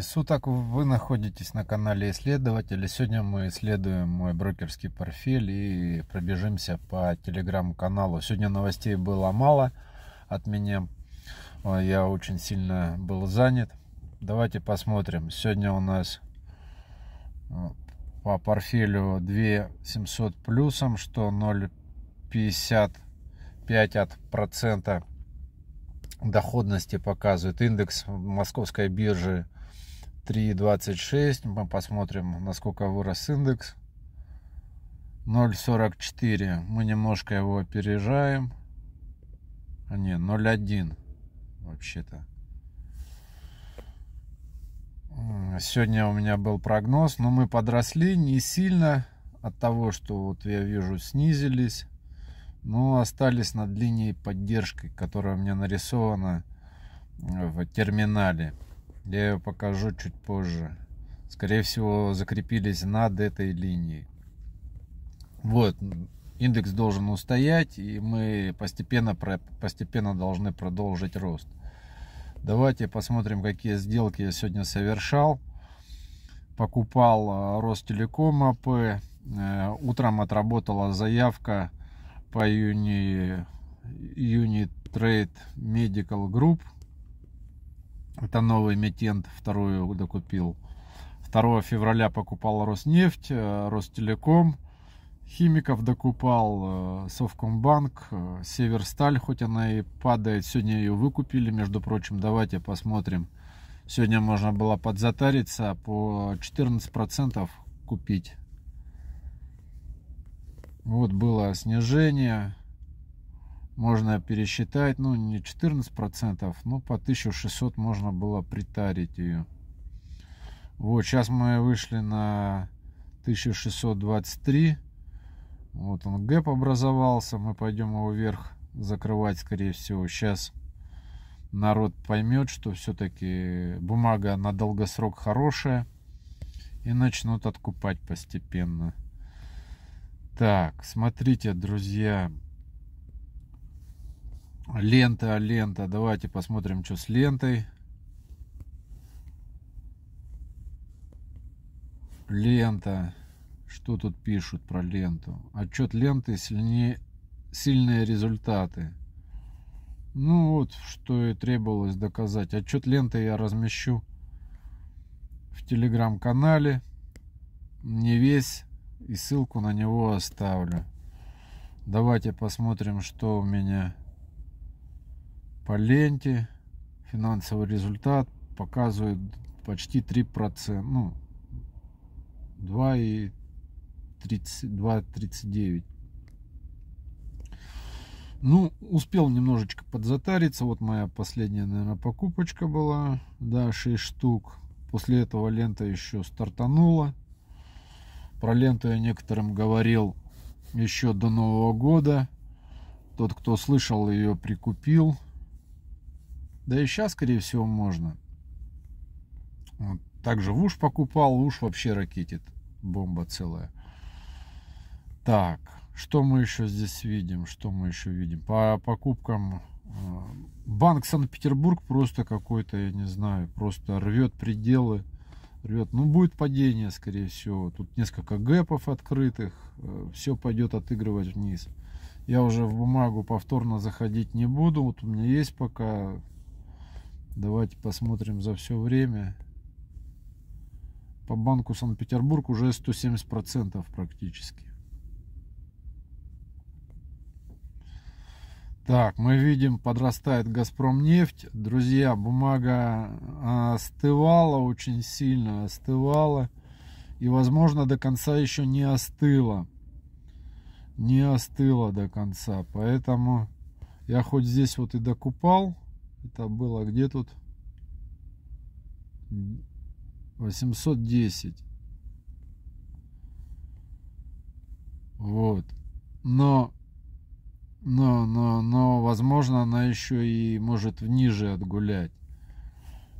Суток вы находитесь на канале Исследователя. Сегодня мы исследуем мой брокерский портфель и пробежимся по телеграм-каналу. Сегодня новостей было мало от меня. Я очень сильно был занят. Давайте посмотрим. Сегодня у нас э, по портфелю 2 700 плюсом, что 0,55 от процента доходности показывает. Индекс московской биржи 3.26. Мы посмотрим, насколько вырос индекс. 0.44. Мы немножко его опережаем. А не, 0.1 вообще-то. Сегодня у меня был прогноз, но мы подросли не сильно от того, что вот я вижу снизились, но остались над линией поддержки, которая у меня нарисована в терминале. Я ее покажу чуть позже. Скорее всего, закрепились над этой линией. Вот, индекс должен устоять, и мы постепенно, постепенно должны продолжить рост. Давайте посмотрим, какие сделки я сегодня совершал. Покупал а, Ростелеком АП. Э, утром отработала заявка по Uni, Uni Trade Medical Group. Это новый эмитент, вторую докупил. 2 февраля покупал Роснефть, э, Ростелеком. Химиков докупал, э, Совкомбанк, э, Северсталь, хоть она и падает. Сегодня ее выкупили, между прочим. Давайте посмотрим. Сегодня можно было подзатариться по 14% купить. Вот было снижение можно пересчитать, ну не 14%, но по 1600 можно было притарить ее. Вот, сейчас мы вышли на 1623. Вот он гэп образовался, мы пойдем его вверх закрывать, скорее всего. Сейчас народ поймет, что все-таки бумага на долгосрок хорошая и начнут откупать постепенно. Так, смотрите, друзья, Лента, лента. Давайте посмотрим, что с лентой. Лента. Что тут пишут про ленту? Отчет ленты сильнее, сильные результаты. Ну вот, что и требовалось доказать. Отчет ленты я размещу в телеграм-канале. Не весь. И ссылку на него оставлю. Давайте посмотрим, что у меня по ленте финансовый результат показывает почти 3%, ну, 2,39. Ну, успел немножечко подзатариться. Вот моя последняя, наверное, покупочка была. Да, 6 штук. После этого лента еще стартанула. Про ленту я некоторым говорил еще до Нового года. Тот, кто слышал ее, прикупил. Да и сейчас, скорее всего, можно. Вот. Также уж покупал, уж вообще ракетит. Бомба целая. Так, что мы еще здесь видим? Что мы еще видим? По покупкам э, Банк Санкт-Петербург просто какой-то, я не знаю, просто рвет пределы. Рвет. Ну, будет падение, скорее всего. Тут несколько гэпов открытых. Э, Все пойдет отыгрывать вниз. Я уже в бумагу повторно заходить не буду. Вот у меня есть пока Давайте посмотрим за все время. По банку Санкт-Петербург уже 170% практически. Так, мы видим, подрастает Газпром нефть. Друзья, бумага остывала очень сильно, остывала. И, возможно, до конца еще не остыла. Не остыла до конца. Поэтому я хоть здесь вот и докупал, это было где тут? 810. Вот. Но, но, но, но, возможно, она еще и может ниже отгулять.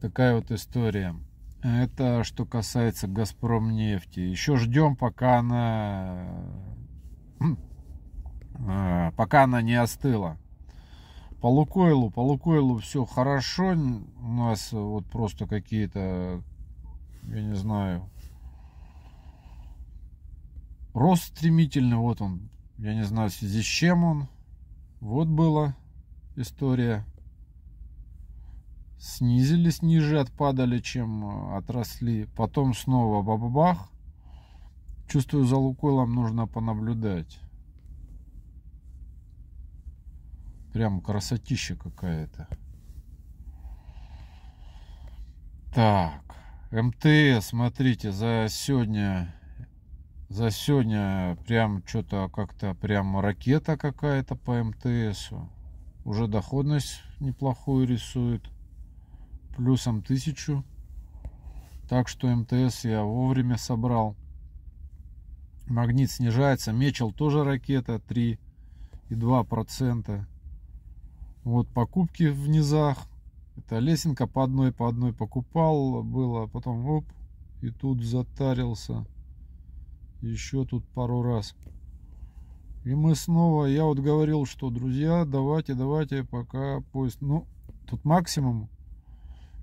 Такая вот история. Это что касается Газпром нефти. Еще ждем, пока она, э, пока она не остыла. По Лукойлу, по Лукойлу все хорошо. У нас вот просто какие-то я не знаю, рост стремительный, вот он, я не знаю, в связи с чем он. Вот была история. Снизились ниже, отпадали, чем э, отросли. Потом снова бабах. Чувствую, за Лукойлом нужно понаблюдать. Прям красотища какая-то. Так, МТС, смотрите, за сегодня, за сегодня прям что-то как-то прям ракета какая-то по МТСу. Уже доходность неплохую рисует. Плюсом тысячу. Так что МТС я вовремя собрал. Магнит снижается. Мечел тоже ракета 3,2%. Вот покупки в низах это лесенка по одной, по одной покупал, было, потом оп, и тут затарился. Еще тут пару раз. И мы снова, я вот говорил, что, друзья, давайте, давайте, пока поезд, ну, тут максимум.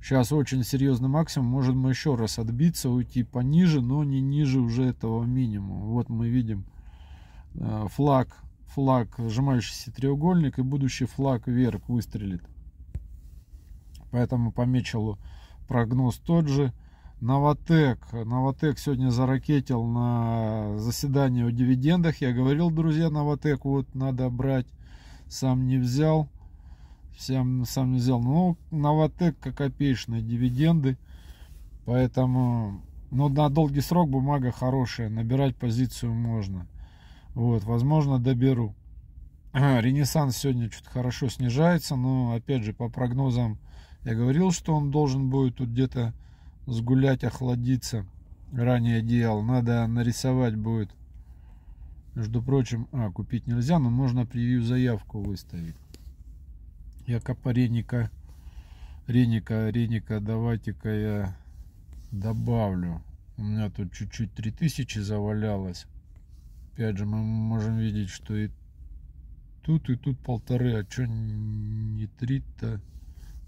Сейчас очень серьезный максимум. Может мы еще раз отбиться, уйти пониже, но не ниже уже этого минимума. Вот мы видим э, флаг, флаг, сжимающийся треугольник, и будущий флаг вверх выстрелит. Поэтому по прогноз тот же. Новотек. Новотек сегодня заракетил на заседании о дивидендах. Я говорил, друзья, Новотек вот надо брать. Сам не взял. Всем сам не взял. Ну, Новотек как копеечные дивиденды. Поэтому, ну, на долгий срок бумага хорошая. Набирать позицию можно. Вот, возможно, доберу. Ренессанс сегодня что-то хорошо снижается, но опять же по прогнозам я говорил, что он должен будет тут где-то сгулять, охладиться. Ранее делал. Надо нарисовать будет. Между прочим, а, купить нельзя, но можно превью заявку выставить. Я капареника, реника, реника, давайте-ка я добавлю. У меня тут чуть-чуть 3000 завалялось. Опять же, мы можем видеть, что и тут, и тут полторы. А что не три-то?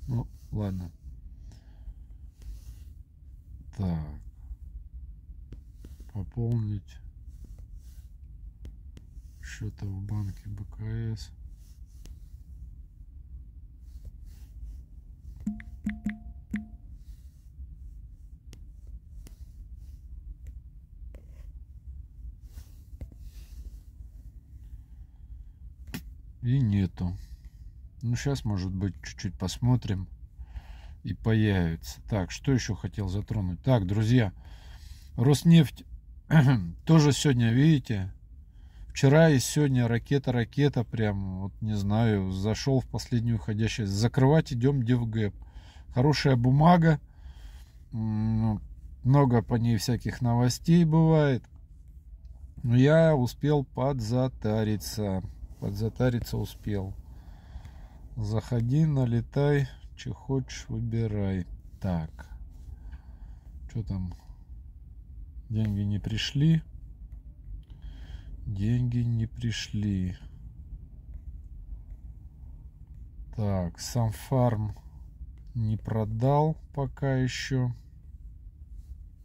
Ну, ладно. Так. Пополнить счета в банке БКС. И нету. Ну, сейчас, может быть, чуть-чуть посмотрим. И появится. Так, что еще хотел затронуть? Так, друзья, Роснефть тоже сегодня, видите, вчера и сегодня ракета-ракета, прям, вот не знаю, зашел в последнюю уходящую. Закрывать идем DevGap. Хорошая бумага, много по ней всяких новостей бывает. Но я успел подзатариться. Подзатариться успел. Заходи, налетай, что хочешь, выбирай. Так. Что там? Деньги не пришли. Деньги не пришли. Так, сам фарм не продал пока еще.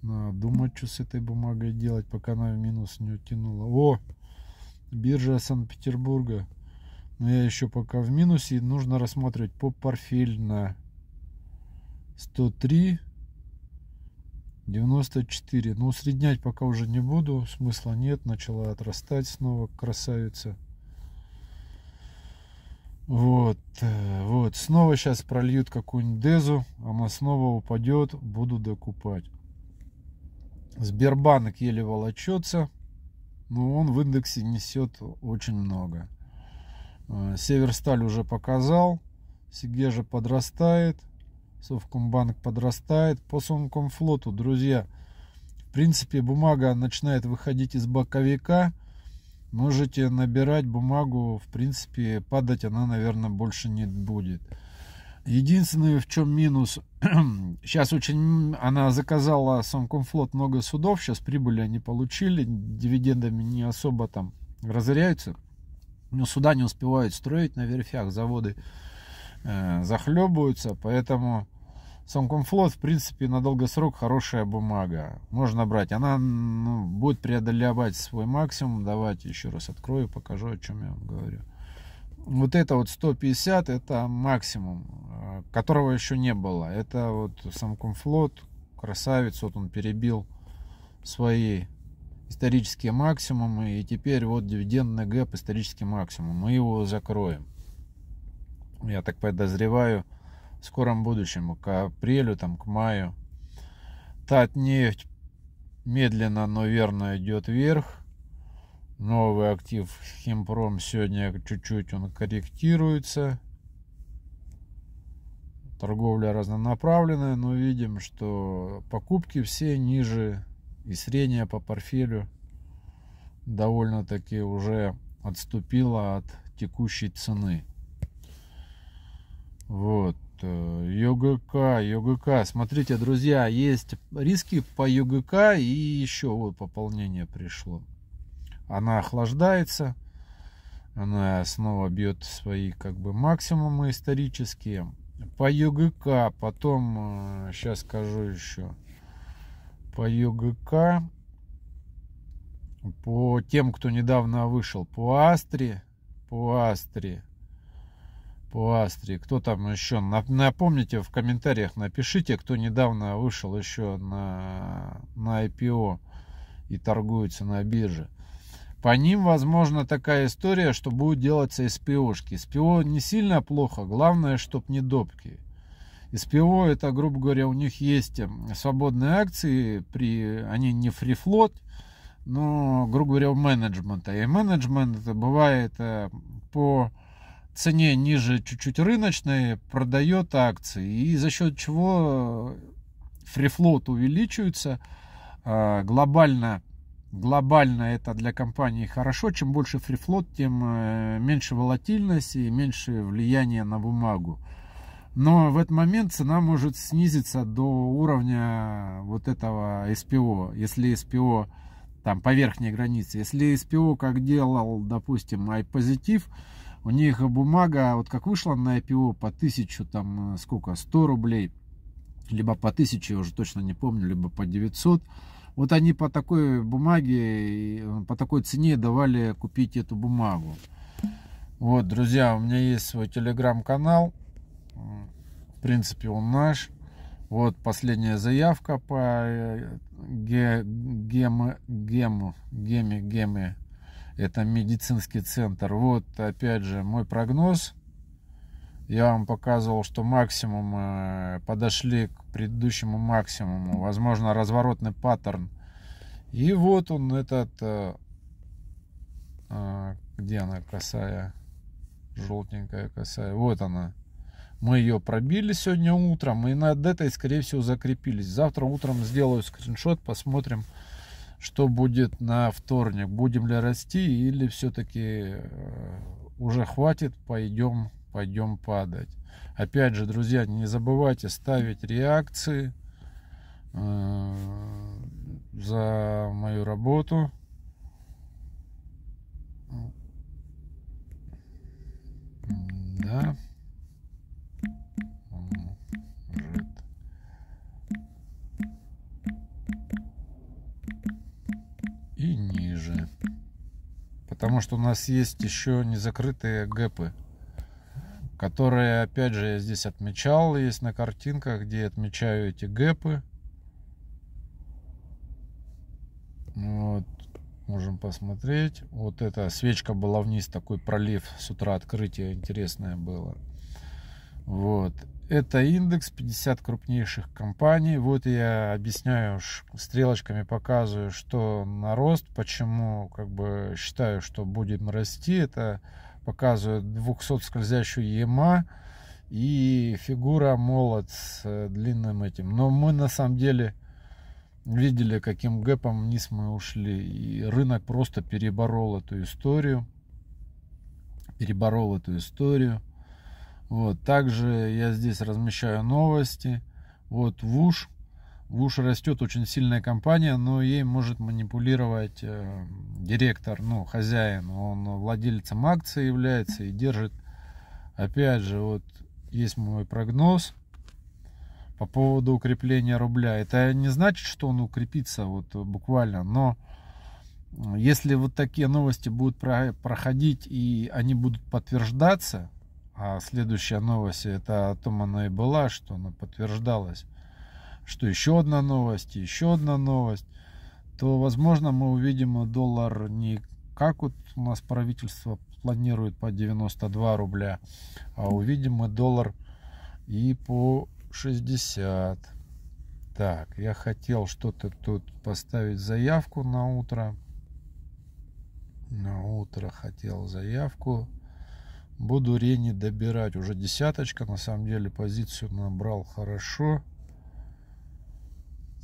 Надо думать, что с этой бумагой делать, пока она в минус не утянула. О! Биржа Санкт-Петербурга. Но я еще пока в минусе. Нужно рассматривать по портфель 103 94. Ну, усреднять пока уже не буду. Смысла нет. Начала отрастать снова красавица. Вот, э, вот. Снова сейчас прольют какую-нибудь дезу. Она снова упадет. Буду докупать. Сбербанк еле волочется. Но он в индексе несет очень много. Э, Северсталь уже показал. Сигежа подрастает. Совкомбанк подрастает. По Совкомфлоту, друзья, в принципе, бумага начинает выходить из боковика. Можете набирать бумагу, в принципе, падать она, наверное, больше не будет. Единственное, в чем минус, сейчас очень, она заказала Сомкомфлот много судов, сейчас прибыли они получили, дивидендами не особо там разоряются. Но суда не успевают строить на верфях, заводы э, захлебываются, поэтому Сомкомфлот, в принципе, на долгосрок хорошая бумага. Можно брать. Она ну, будет преодолевать свой максимум. Давайте еще раз открою, покажу, о чем я вам говорю. Вот это вот 150, это максимум, э, которого еще не было. Это вот Сомкомфлот, красавец, вот он перебил свои исторические максимумы. И теперь вот дивидендный гэп исторический максимум. Мы его закроем. Я так подозреваю, в скором будущем, к апрелю, там, к маю. Татнефть медленно, но верно идет вверх. Новый актив Химпром сегодня чуть-чуть он корректируется. Торговля разнонаправленная, но видим, что покупки все ниже и средняя по портфелю довольно-таки уже отступила от текущей цены. Вот. Э, ЮГК, ЮГК. Смотрите, друзья, есть риски по ЮГК и еще вот пополнение пришло. Она охлаждается, она снова бьет свои как бы максимумы исторические. По ЮГК, потом, сейчас э, скажу еще, по ЮГК, по тем, кто недавно вышел, по Астре, по Астре, по Астре. Кто там еще? Напомните в комментариях, напишите, кто недавно вышел еще на, на IPO и торгуется на бирже. По ним, возможно, такая история, что будет делаться СПОшки. СПО не сильно плохо, главное, чтоб не допки. СПО это, грубо говоря, у них есть свободные акции, при, они не фрифлот, но, грубо говоря, у менеджмента. И менеджмент бывает э, по цене ниже чуть-чуть рыночной продает акции. И за счет чего фрифлот увеличивается. А, глобально, глобально это для компании хорошо. Чем больше фрифлот, тем э, меньше волатильности и меньше влияния на бумагу. Но в этот момент цена может снизиться до уровня вот этого СПО. Если СПО там по верхней границе. Если СПО, как делал, допустим, iPositive, у них бумага, вот как вышла на IPO по 1000, там, сколько, 100 рублей, либо по 1000, я уже точно не помню, либо по 900. Вот они по такой бумаге, по такой цене давали купить эту бумагу. Вот, друзья, у меня есть свой телеграм-канал. В принципе, он наш. Вот последняя заявка по э, гему, гему, геме, геме это медицинский центр. Вот, опять же, мой прогноз. Я вам показывал, что максимум э, подошли предыдущему максимуму. Возможно, разворотный паттерн. И вот он, этот... Э, где она, косая? Желтенькая косая. Вот она. Мы ее пробили сегодня утром. И над этой, скорее всего, закрепились. Завтра утром сделаю скриншот, посмотрим что будет на вторник. Будем ли расти или все-таки э, уже хватит, пойдем, пойдем падать. Опять же, друзья, не забывайте ставить реакции э, за мою работу. Да. Потому что у нас есть еще незакрытые гэпы, которые, опять же, я здесь отмечал. Есть на картинках, где я отмечаю эти гэпы. Вот, можем посмотреть. Вот эта свечка была вниз, такой пролив с утра открытие интересное было. Вот. Это индекс 50 крупнейших компаний. Вот я объясняю, стрелочками показываю, что на рост, почему как бы считаю, что будем расти. Это показывает 200 скользящую ЕМА и фигура молот с э, длинным этим. Но мы на самом деле видели, каким гэпом вниз мы ушли. И рынок просто переборол эту историю. Переборол эту историю. Вот, также я здесь размещаю новости. Вот ВУШ. ВУШ растет, очень сильная компания, но ей может манипулировать э, директор, ну, хозяин. Он владельцем акции является и держит. Опять же, вот есть мой прогноз. по поводу укрепления рубля. Это не значит, что он укрепится вот буквально, но если вот такие новости будут проходить и они будут подтверждаться, а следующая новость, это о том она и была, что она подтверждалась, что еще одна новость, еще одна новость, то, возможно, мы увидим доллар не как вот у нас правительство планирует по 92 рубля, а увидим мы доллар и по 60. Так, я хотел что-то тут поставить заявку на утро. На утро хотел заявку. Буду Рени добирать. Уже десяточка. На самом деле позицию набрал хорошо.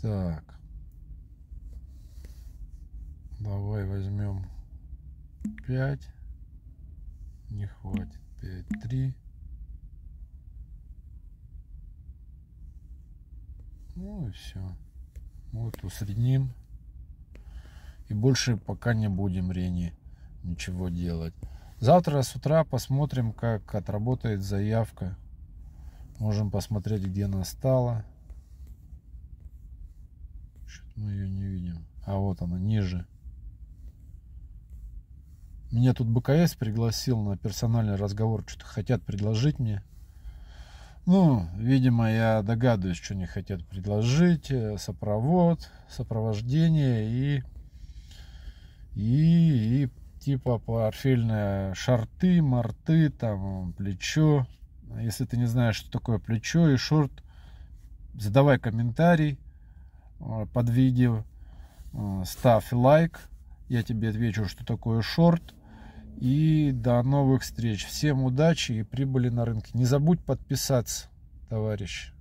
Так. Давай возьмем 5. Не хватит. 5, 3. Ну и все. Вот усредним. И больше пока не будем Рени ничего делать. Завтра с утра посмотрим, как отработает заявка. Можем посмотреть, где она стала. Мы ее не видим. А вот она, ниже. Меня тут БКС пригласил на персональный разговор. Что-то хотят предложить мне. Ну, видимо, я догадываюсь, что они хотят предложить. Э, сопровод, сопровождение и... И, и типа портфельные шорты, морты, там, плечо. Если ты не знаешь, что такое плечо и шорт, задавай комментарий под видео, э, ставь лайк, я тебе отвечу, что такое шорт. И до новых встреч. Всем удачи и прибыли на рынке. Не забудь подписаться, товарищ.